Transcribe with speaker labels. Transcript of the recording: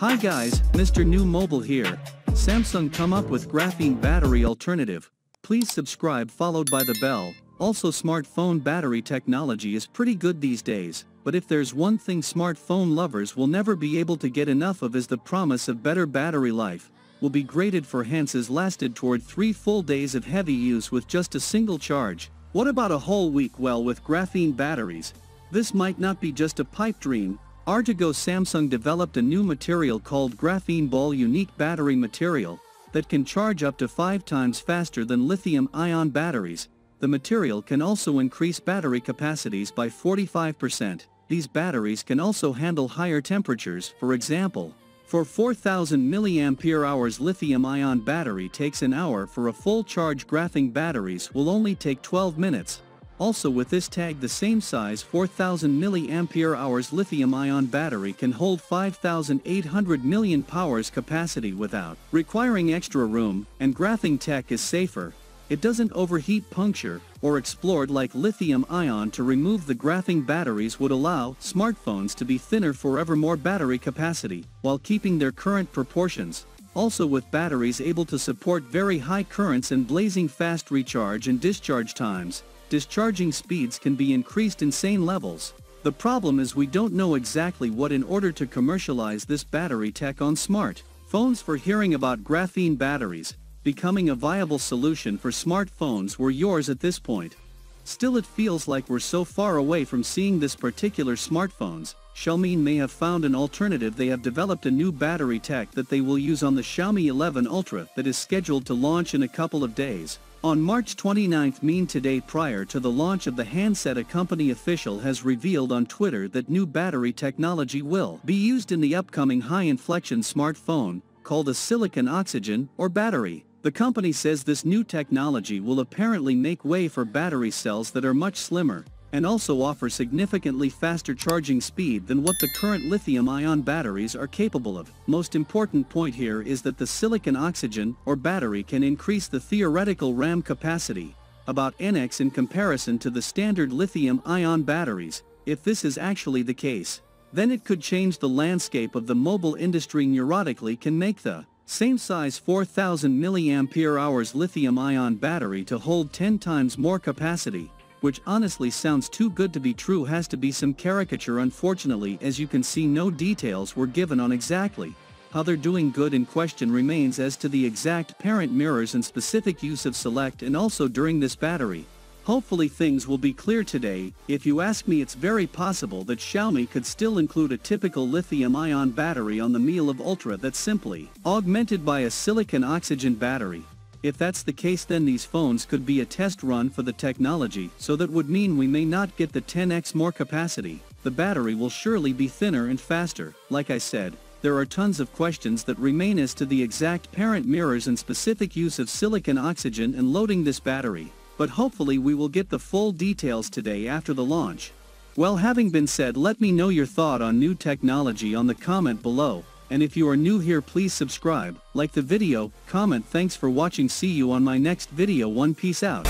Speaker 1: Hi guys, Mr. New Mobile here. Samsung come up with graphene battery alternative. Please subscribe followed by the bell. Also smartphone battery technology is pretty good these days, but if there's one thing smartphone lovers will never be able to get enough of is the promise of better battery life. Will be graded for Hanses lasted toward 3 full days of heavy use with just a single charge. What about a whole week well with graphene batteries? This might not be just a pipe dream, Artigo Samsung developed a new material called Graphene Ball Unique Battery Material that can charge up to 5 times faster than lithium-ion batteries. The material can also increase battery capacities by 45%. These batteries can also handle higher temperatures, for example, for 4000 mAh hours lithium-ion battery takes an hour for a full charge graphene batteries will only take 12 minutes. Also with this tag the same size 4000 mAh lithium-ion battery can hold 5800 milliamp hours capacity without requiring extra room, and graphene tech is safer. It doesn't overheat puncture or explode like lithium-ion to remove the graphene batteries would allow smartphones to be thinner forever more battery capacity while keeping their current proportions. Also with batteries able to support very high currents and blazing fast recharge and discharge times, discharging speeds can be increased insane levels. The problem is we don't know exactly what in order to commercialize this battery tech on smart phones for hearing about graphene batteries, becoming a viable solution for smartphones were yours at this point. Still it feels like we're so far away from seeing this particular smartphones, Xiaomi may have found an alternative they have developed a new battery tech that they will use on the Xiaomi 11 Ultra that is scheduled to launch in a couple of days. On March 29 mean today prior to the launch of the handset a company official has revealed on Twitter that new battery technology will be used in the upcoming high-inflection smartphone, called a silicon oxygen or battery. The company says this new technology will apparently make way for battery cells that are much slimmer, and also offer significantly faster charging speed than what the current lithium-ion batteries are capable of. Most important point here is that the silicon oxygen or battery can increase the theoretical RAM capacity, about nx in comparison to the standard lithium-ion batteries, if this is actually the case. Then it could change the landscape of the mobile industry neurotically can make the same size 4000 mAh lithium-ion battery to hold 10 times more capacity, which honestly sounds too good to be true has to be some caricature unfortunately as you can see no details were given on exactly how they're doing good in question remains as to the exact parent mirrors and specific use of select and also during this battery. Hopefully things will be clear today, if you ask me it's very possible that Xiaomi could still include a typical lithium-ion battery on the Mi 11 Ultra that's simply augmented by a silicon oxygen battery. If that's the case then these phones could be a test run for the technology so that would mean we may not get the 10x more capacity, the battery will surely be thinner and faster, like I said, there are tons of questions that remain as to the exact parent mirrors and specific use of silicon oxygen and loading this battery, but hopefully we will get the full details today after the launch. Well having been said let me know your thought on new technology on the comment below, and if you are new here please subscribe, like the video, comment thanks for watching see you on my next video one peace out.